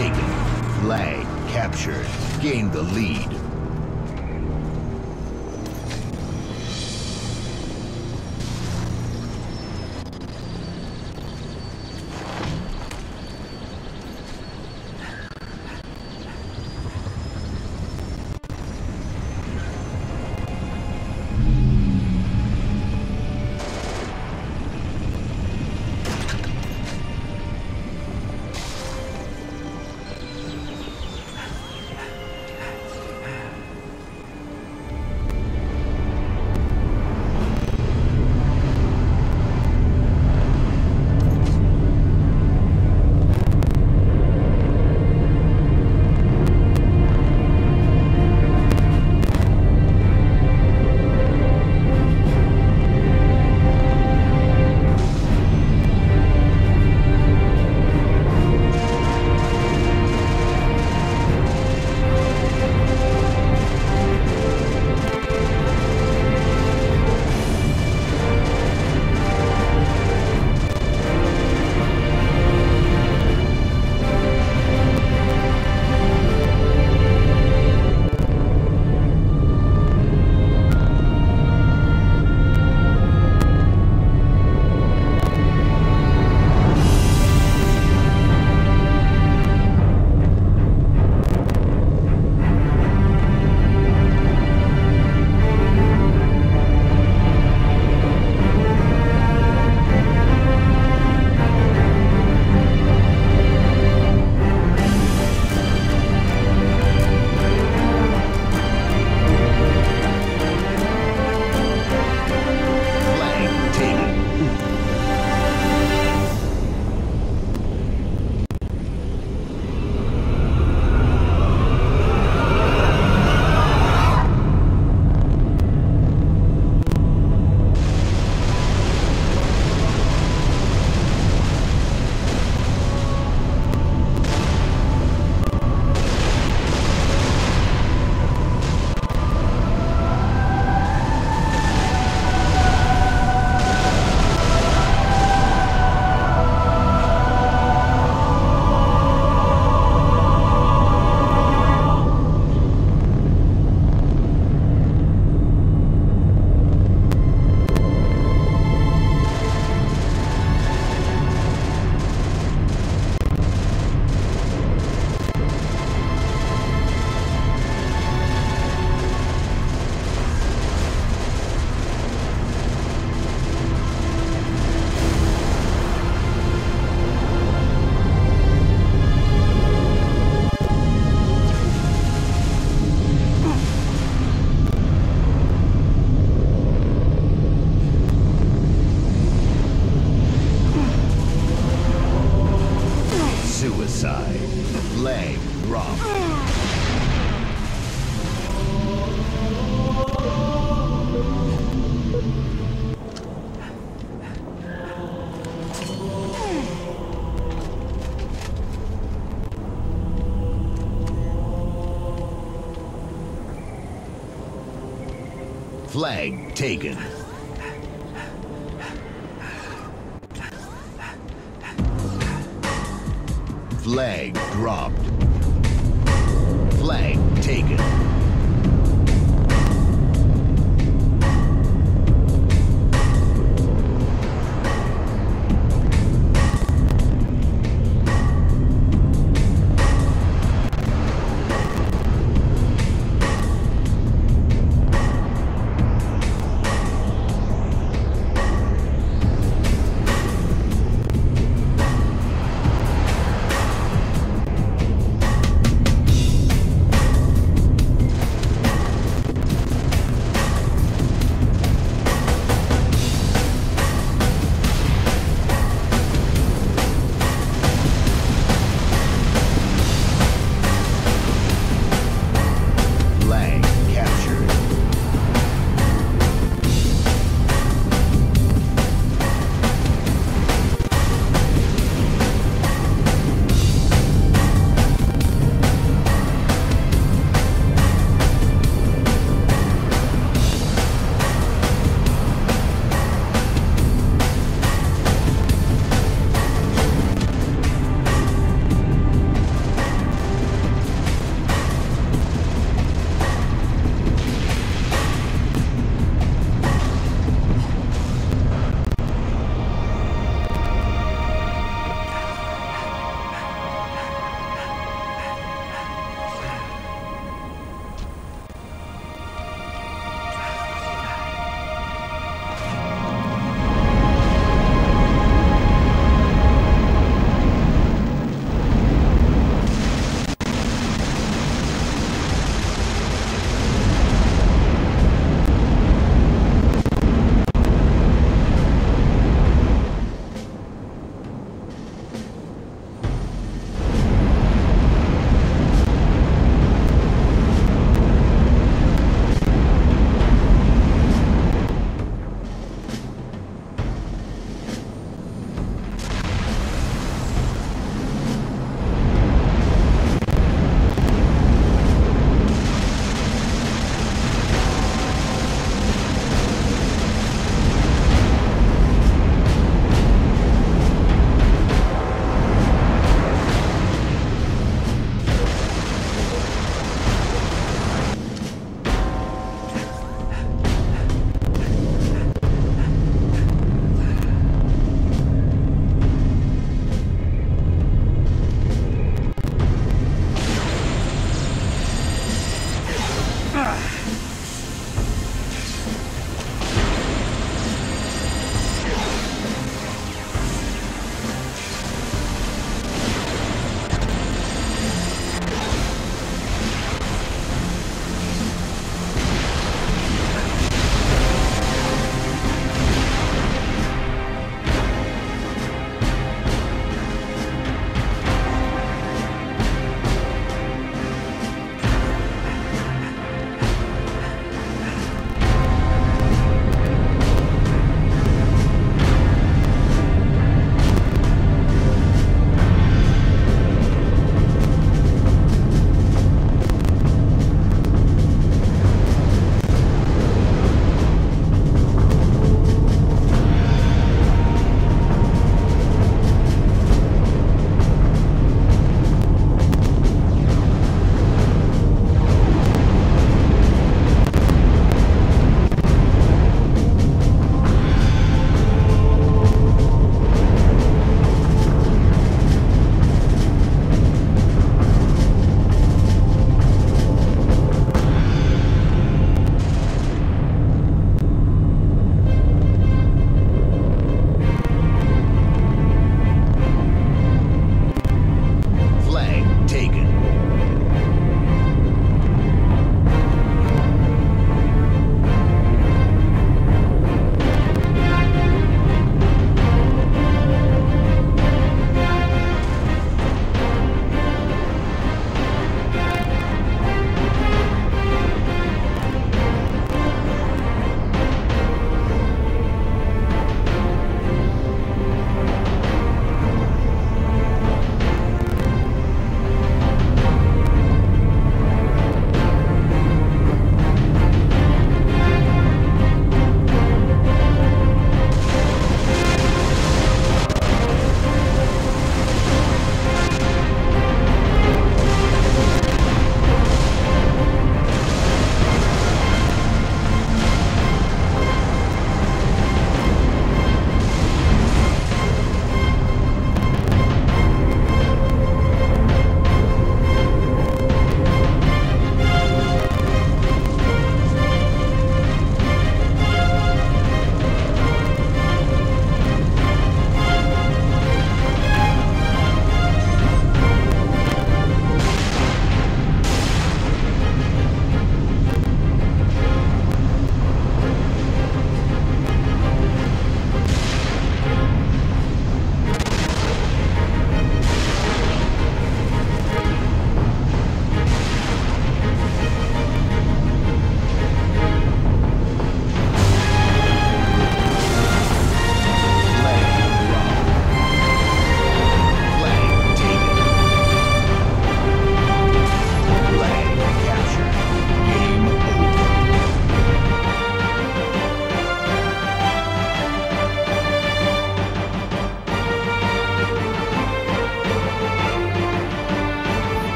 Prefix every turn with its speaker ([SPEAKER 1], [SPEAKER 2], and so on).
[SPEAKER 1] taken. Flag captured. Gained the lead. Flag dropped. Flag taken. Flag dropped. Flag taken.